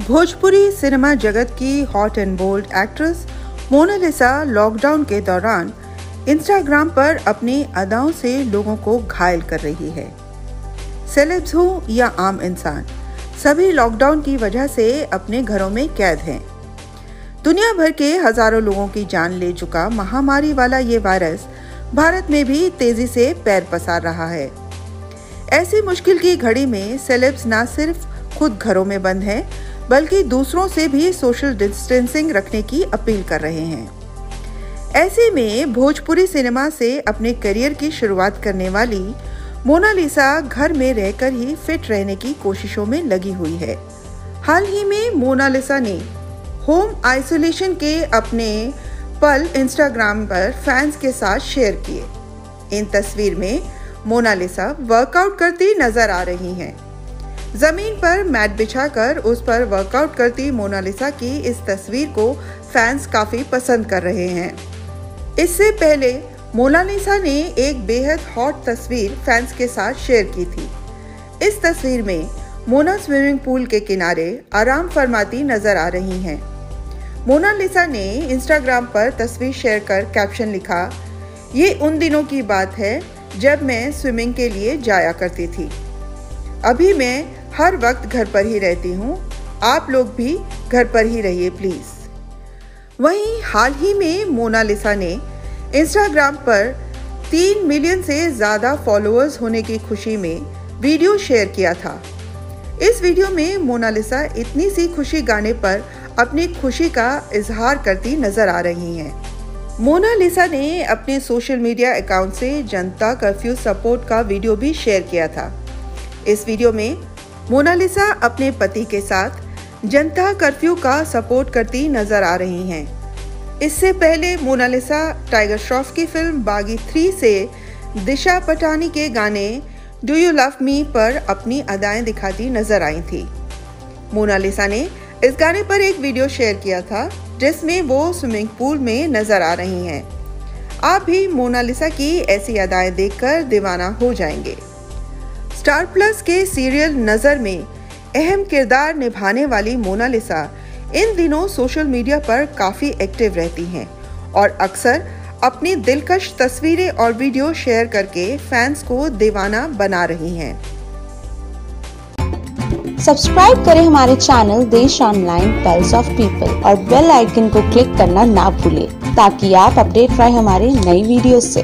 Bhojpuri cinema जगत की hot and bold actress Monalisa lockdown के दौरान इंस्टाग्राम पर अपनी अदाओं से लोगों को घायल कर रही है। सेलेब्स हो या आम इंसान, सभी लॉकडाउन की वजह से अपने घरों में कैद हैं। दुनिया भर के हज़ारों लोगों की जान ले चुका महामारी वाला ये वायरस भारत में भी तेज़ी से पैर पसार रहा है। ऐसी मुश्किल की घड़ी में सेलेब्स न सिर्फ़ खुद घरों में बंद हैं बल्कि दूसरों से भी सोशल डिस्टेंसिंग रखने की अपील कर रहे हैं। ऐसे में भोजपुरी सिनेमा से अपने करियर की शुरुआत करने वाली मोनालिसा घर में रहकर ही फिट रहने की कोशिशों में लगी हुई है। हाल ही में मोनालिसा ने होम आइसोलेशन के अपने पल इंस्टाग्राम पर फैंस के साथ शेयर किए। इन तस्वीर में मोनालिसा वर्कआउट करती नज़र आ रही हैं। ज़मीन पर मैट बिछाकर उस पर वर्कआउट करती मोनालिसा की इस तस्वीर को फैंस काफ़ी पसंद कर रहे हैं। इससे पहले मोनालिसा ने एक बेहद हॉट तस्वीर फैंस के साथ शेयर की थी। इस तस्वीर में मोना स्विमिंग पूल के किनारे आराम फरमाती नज़र आ रही हैं। मोनालिसा ने इंस्टाग्राम पर तस्वीर शेयर कर कैप्शन लिखा, ये उन दिनों की बात है जब मैं स्विमिंग के लिए जाया करती थी। अभी मैं हर वक्त घर पर ही रहती हूँ। आप लोग भी घर पर ही रहिए प्लीज़ वहीं हाल ही में मोनालिसा ने इंस्टाग्राम पर तीन मिलियन से ज़्यादा फॉलोअर्स होने की खुशी में वीडियो शेयर किया था। इस वीडियो में मोनालिसा इतनी सी खुशी गाने पर अपनी खुशी का इजहार करती नज़र आ रही हैं। मोनालिसा ने अपने सोशल मीडिया अकाउंट से जनता कर्फ्यू सपोर्ट का वीडियो भी शेयर किया था। इस वीडियो में मोनालिसा अपने पति के साथ जनता कर्फ्यू का सपोर्ट करती नज़र आ रही हैं। इससे पहले मोनालिसा टाइगर श्रॉफ की फ़िल्म बागी थ्री से दिशा पटानी के गाने डू यू लव मी पर अपनी अदाएँ दिखाती नज़र आई थी। मोनालिसा ने इस गाने पर एक वीडियो शेयर किया था, जिसमें वो स्विमिंग पूल में नज़र आ रही हैं। आप भी मोनालिसा की ऐसी अदाएँ देखकर दीवाना हो जाएँगे। स्टार प्लस के सीरियल नज़र में अहम किरदार निभाने वाली मोनालिसा इन दिनों सोशल मीडिया पर काफ़ी एक्टिव रहती हैं और अक्सर अपनी दिलकश तस्वीरें और वीडियो शेयर करके फैंस को दीवाना बना रही हैं। सब्सक्राइब करें हमारे channel Desh online pulse of people और बेल आइकन को क्लिक करना ना भूलें ताकि आप अपडेट रहे हमारे नई वीडियो से।